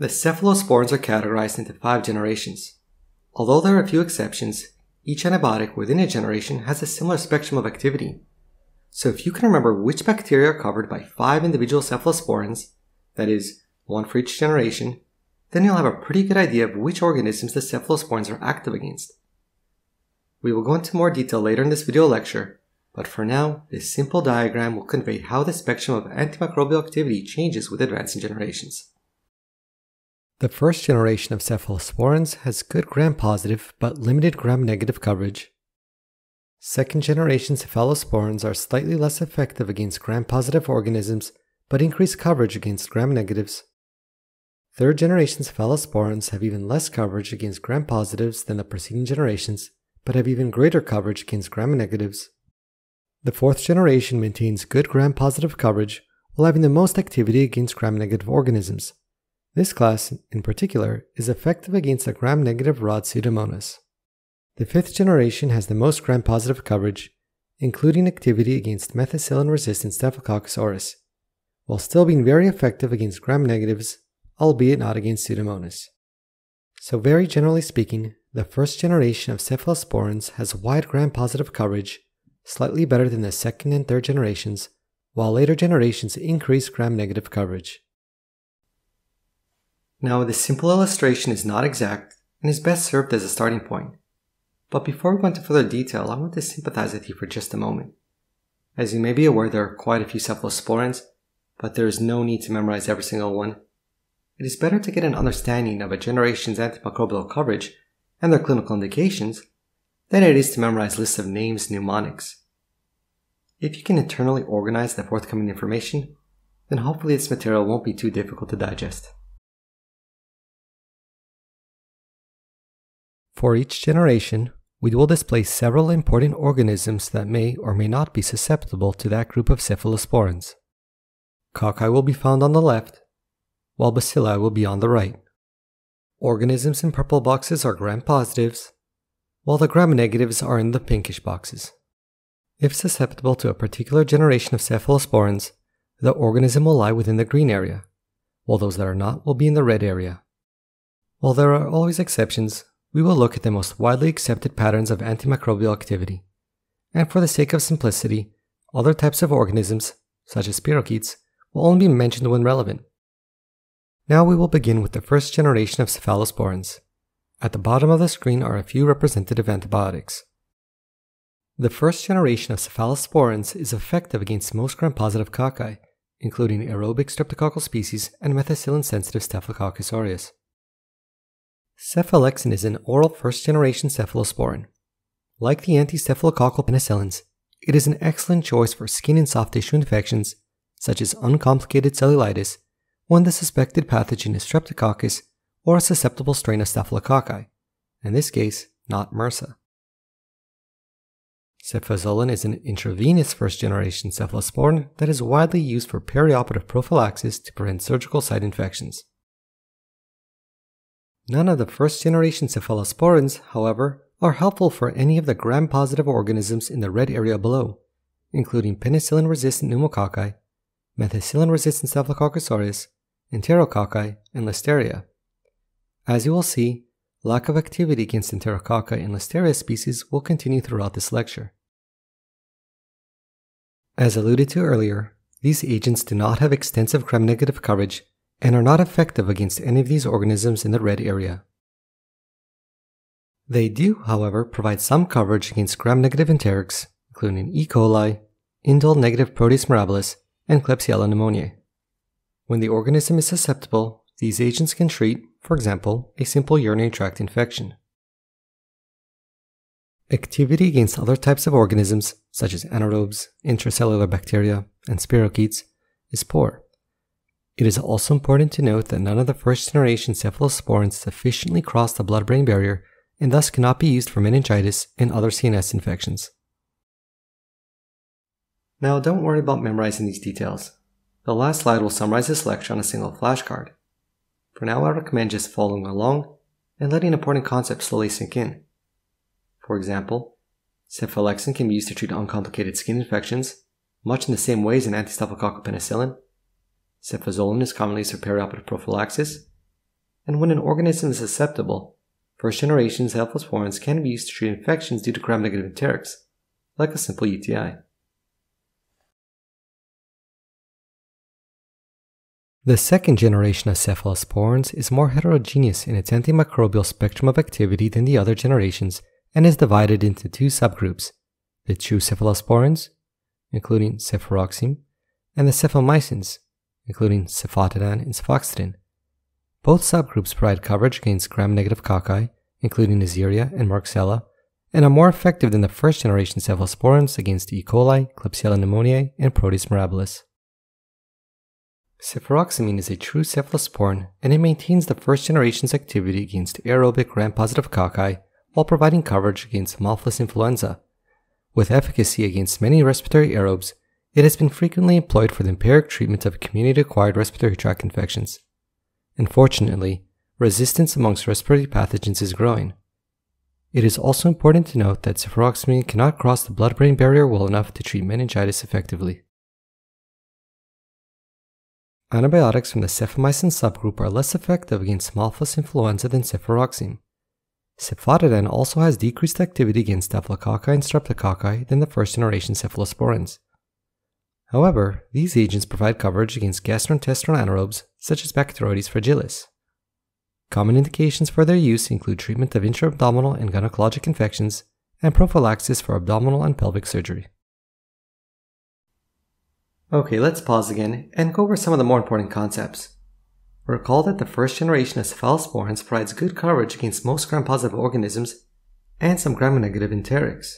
The cephalosporins are categorized into five generations. Although there are a few exceptions, each antibiotic within a generation has a similar spectrum of activity. So if you can remember which bacteria are covered by five individual cephalosporins, that is, one for each generation, then you'll have a pretty good idea of which organisms the cephalosporins are active against. We will go into more detail later in this video lecture, but for now, this simple diagram will convey how the spectrum of antimicrobial activity changes with advancing generations. The first generation of cephalosporins has good gram-positive but limited gram-negative coverage. Second generation cephalosporins are slightly less effective against gram-positive organisms but increase coverage against gram-negatives. Third generation cephalosporins have even less coverage against gram-positives than the preceding generations but have even greater coverage against gram-negatives. The fourth generation maintains good gram-positive coverage while having the most activity against gram-negative organisms. This class, in particular, is effective against the gram-negative rod Pseudomonas. The fifth generation has the most gram-positive coverage, including activity against methicillin-resistant Staphylococcus aureus, while still being very effective against gram-negatives, albeit not against Pseudomonas. So very generally speaking, the first generation of cephalosporins has wide gram-positive coverage, slightly better than the second and third generations, while later generations increase gram-negative coverage. Now, this simple illustration is not exact and is best served as a starting point. But before we go into further detail, I want to sympathize with you for just a moment. As you may be aware, there are quite a few cephalosporins, but there is no need to memorize every single one. It is better to get an understanding of a generation's antimicrobial coverage and their clinical indications than it is to memorize lists of names and mnemonics. If you can internally organize the forthcoming information, then hopefully this material won't be too difficult to digest. For each generation, we will display several important organisms that may or may not be susceptible to that group of cephalosporins. Cocci will be found on the left, while bacilli will be on the right. Organisms in purple boxes are gram-positives, while the gram-negatives are in the pinkish boxes. If susceptible to a particular generation of cephalosporins, the organism will lie within the green area, while those that are not will be in the red area. While there are always exceptions, we will look at the most widely accepted patterns of antimicrobial activity. And for the sake of simplicity, other types of organisms, such as spirochetes, will only be mentioned when relevant. Now we will begin with the first generation of cephalosporins. At the bottom of the screen are a few representative antibiotics. The first generation of cephalosporins is effective against most gram-positive cocci, including aerobic streptococcal species and methicillin-sensitive Staphylococcus aureus. Cephalexin is an oral first-generation cephalosporin. Like the anti-staphylococcal penicillins, it is an excellent choice for skin and soft tissue infections, such as uncomplicated cellulitis, when the suspected pathogen is Streptococcus or a susceptible strain of Staphylococci, in this case, not MRSA. Cefazolin is an intravenous first-generation cephalosporin that is widely used for perioperative prophylaxis to prevent surgical site infections. None of the first generation cephalosporins, however, are helpful for any of the gram-positive organisms in the red area below, including penicillin-resistant pneumococci, methicillin-resistant Staphylococcus aureus, enterococci, and listeria. As you will see, lack of activity against enterococci and listeria species will continue throughout this lecture. As alluded to earlier, these agents do not have extensive gram-negative coverage and are not effective against any of these organisms in the red area. They do, however, provide some coverage against gram-negative enterics, including E. coli, indole-negative Proteus mirabilis, and Klebsiella pneumoniae. When the organism is susceptible, these agents can treat, for example, a simple urinary tract infection. Activity against other types of organisms, such as anaerobes, intracellular bacteria, and spirochetes, is poor. It is also important to note that none of the first generation cephalosporins sufficiently cross the blood brain barrier and thus cannot be used for meningitis and other CNS infections. Now, don't worry about memorizing these details. The last slide will summarize this lecture on a single flashcard. For now, I recommend just following along and letting important concepts slowly sink in. For example, cephalexin can be used to treat uncomplicated skin infections, much in the same ways as an antistaphylococcal penicillin, Cefazolin is commonly used for perioperative prophylaxis, and when an organism is susceptible, first generation cephalosporins can be used to treat infections due to gram negative enterics, like a simple UTI. The second generation of cephalosporins is more heterogeneous in its antimicrobial spectrum of activity than the other generations and is divided into two subgroups the true cephalosporins, including cefuroxime, and the cephamycins, including cefotetan and cefoxitin. Both subgroups provide coverage against gram-negative cocci, including Neisseria and Moraxella, and are more effective than the first generation cephalosporins against E. coli, Klebsiella pneumoniae, and Proteus mirabilis. Cefuroximine is a true cephalosporin and it maintains the first generation's activity against aerobic gram-positive cocci while providing coverage against Haemophilus influenza. With efficacy against many respiratory aerobes, it has been frequently employed for the empiric treatment of community-acquired respiratory tract infections. Unfortunately, resistance amongst respiratory pathogens is growing. It is also important to note that cefuroximine cannot cross the blood-brain barrier well enough to treat meningitis effectively. Antibiotics from the cephamycin subgroup are less effective against Haemophilus influenza than cefuroxime. Cefotetan also has decreased activity against Staphylococci and Streptococci than the first generation cephalosporins. However, these agents provide coverage against gastrointestinal anaerobes such as Bacteroides fragilis. Common indications for their use include treatment of intra-abdominal and gynecologic infections and prophylaxis for abdominal and pelvic surgery. Okay, let's pause again and go over some of the more important concepts. Recall that the first generation of cephalosporins provides good coverage against most gram-positive organisms and some gram-negative enterics.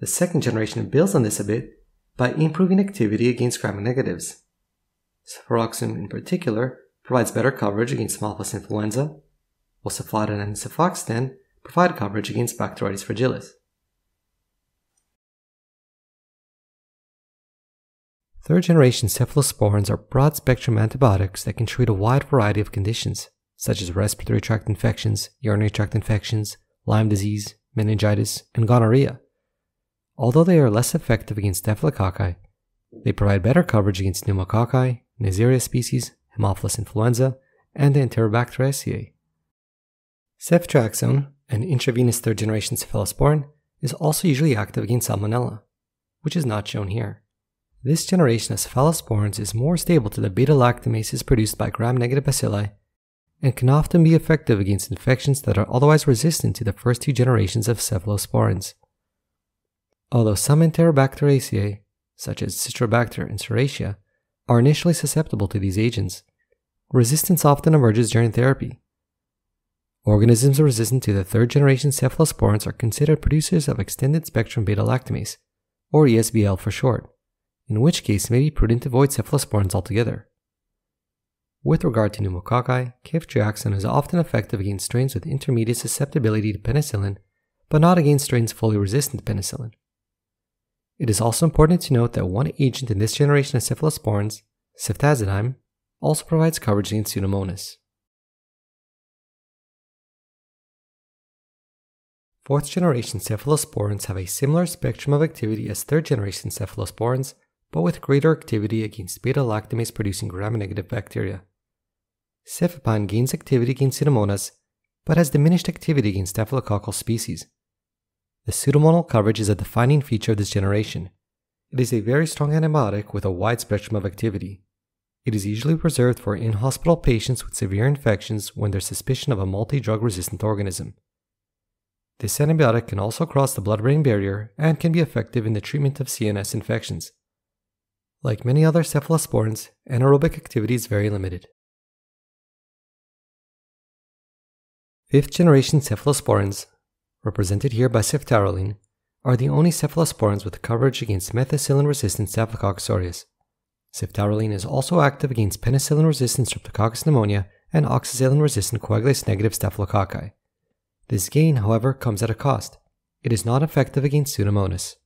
The second generation builds on this a bit by improving activity against gram-negatives. Cefuroxime in particular provides better coverage against Haemophilus influenza, while cefotetan and cefoxitin provide coverage against Bacteroides fragilis. Third generation cephalosporins are broad spectrum antibiotics that can treat a wide variety of conditions, such as respiratory tract infections, urinary tract infections, Lyme disease, meningitis, and gonorrhea. Although they are less effective against staphylococci, they provide better coverage against pneumococci, Neisseria species, Haemophilus influenza, and the Enterobacteriaceae. Ceftriaxone, an intravenous third generation cephalosporin, is also usually active against Salmonella, which is not shown here. This generation of cephalosporins is more stable to the beta-lactamases produced by gram-negative bacilli and can often be effective against infections that are otherwise resistant to the first two generations of cephalosporins. Although some Enterobacteriaceae, such as Citrobacter and Serratia, are initially susceptible to these agents, resistance often emerges during therapy. Organisms resistant to the third generation cephalosporins are considered producers of extended spectrum beta lactamase, or ESBL for short in which case it may be prudent to avoid cephalosporins altogether. With regard to pneumococci, ceftriaxone is often effective against strains with intermediate susceptibility to penicillin, but not against strains fully resistant to penicillin. It is also important to note that one agent in this generation of cephalosporins, ceftazidime, also provides coverage against Pseudomonas. Fourth generation cephalosporins have a similar spectrum of activity as third generation cephalosporins, but with greater activity against beta-lactamase producing gram-negative bacteria. Cefepime gains activity against Pseudomonas, but has diminished activity against staphylococcal species. The pseudomonal coverage is a defining feature of this generation. It is a very strong antibiotic with a wide spectrum of activity. It is usually reserved for in-hospital patients with severe infections when there's suspicion of a multi-drug resistant organism. This antibiotic can also cross the blood-brain barrier and can be effective in the treatment of CNS infections. Like many other cephalosporins, anaerobic activity is very limited. Fifth generation cephalosporins, represented here by ceftaroline, are the only cephalosporins with coverage against methicillin resistant Staphylococcus aureus. Ceftaroline is also active against penicillin resistant Streptococcus pneumonia and oxacillin resistant coagulase negative Staphylococci. This gain, however, comes at a cost. It is not effective against Pseudomonas.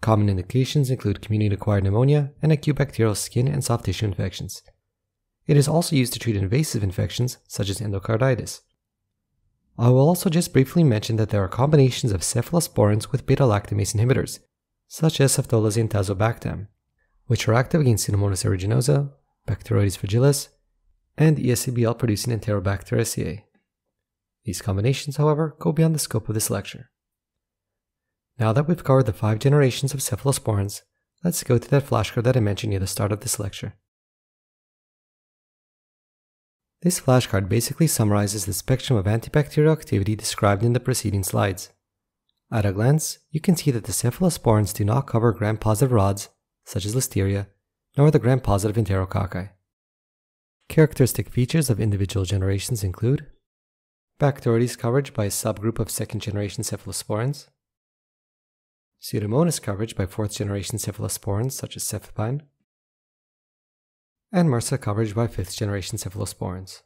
Common indications include community-acquired pneumonia and acute bacterial skin and soft tissue infections. It is also used to treat invasive infections such as endocarditis. I will also just briefly mention that there are combinations of cephalosporins with beta-lactamase inhibitors, such as ceftolozane tazobactam, which are active against Pseudomonas aeruginosa, Bacteroides fragilis, and ESBL producing Enterobacteriaceae. These combinations, however, go beyond the scope of this lecture. Now that we've covered the five generations of cephalosporins, let's go to that flashcard that I mentioned near the start of this lecture. This flashcard basically summarizes the spectrum of antibacterial activity described in the preceding slides. At a glance, you can see that the cephalosporins do not cover gram-positive rods, such as Listeria, nor the gram-positive Enterococci. Characteristic features of individual generations include Bacteroides coverage by a subgroup of second-generation cephalosporins, Pseudomonas coverage by fourth-generation cephalosporins such as cefepime, and MRSA coverage by fifth-generation cephalosporins.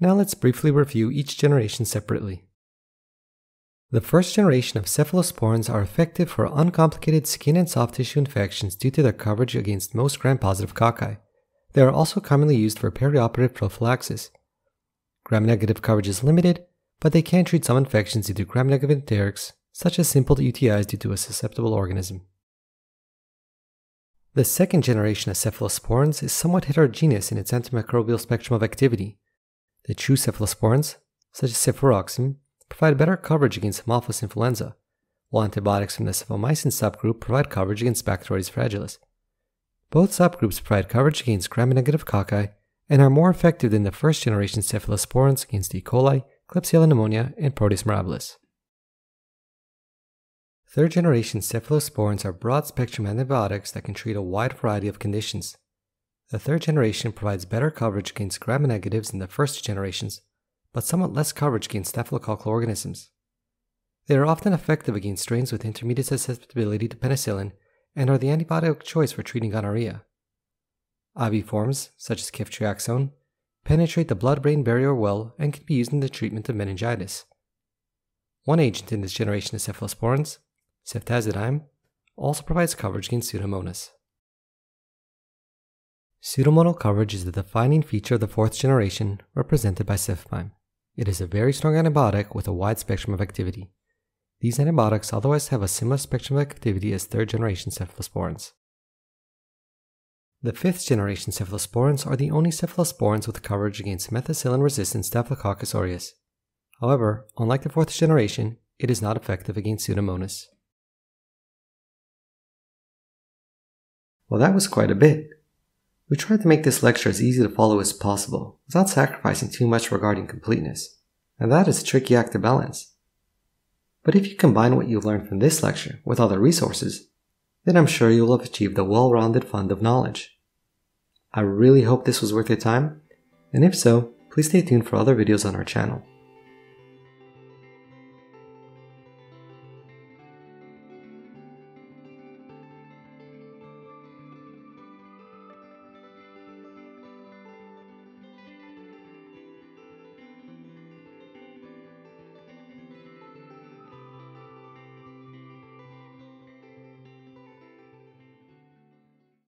Now let's briefly review each generation separately. The first generation of cephalosporins are effective for uncomplicated skin and soft tissue infections due to their coverage against most gram-positive cocci. They are also commonly used for perioperative prophylaxis. Gram-negative coverage is limited, but they can treat some infections due to gram-negative enterics, such as simple UTIs due to a susceptible organism. The second generation of cephalosporins is somewhat heterogeneous in its antimicrobial spectrum of activity. The true cephalosporins, such as cefuroxime, provide better coverage against Haemophilus influenza, while antibiotics from the cephamycin subgroup provide coverage against Bacteroides fragilis. Both subgroups provide coverage against gram-negative cocci and are more effective than the first generation cephalosporins against E. coli, Klebsiella pneumonia, and Proteus mirabilis. Third generation cephalosporins are broad spectrum antibiotics that can treat a wide variety of conditions. The third generation provides better coverage against gram negatives than the first generations, but somewhat less coverage against staphylococcal organisms. They are often effective against strains with intermediate susceptibility to penicillin and are the antibiotic choice for treating gonorrhea. IV forms, such as ceftriaxone, penetrate the blood brain barrier well and can be used in the treatment of meningitis. One agent in this generation of cephalosporins, ceftazidime, also provides coverage against Pseudomonas. Pseudomonal coverage is the defining feature of the fourth generation, represented by cefepime. It is a very strong antibiotic with a wide spectrum of activity. These antibiotics otherwise have a similar spectrum of activity as third generation cephalosporins. The fifth generation cephalosporins are the only cephalosporins with coverage against methicillin resistant Staphylococcus aureus. However, unlike the fourth generation, it is not effective against Pseudomonas. Well, that was quite a bit. We tried to make this lecture as easy to follow as possible, without sacrificing too much regarding completeness, and that is a tricky act to balance. But if you combine what you've learned from this lecture with other resources, then I'm sure you will have achieved a well-rounded fund of knowledge. I really hope this was worth your time, and if so, please stay tuned for other videos on our channel.